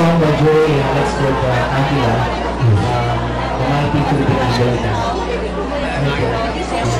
song by Joey and Alex hmm. um, with uh, Agila. Um, the 19 Philippine Angelica. Thank you.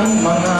ang mga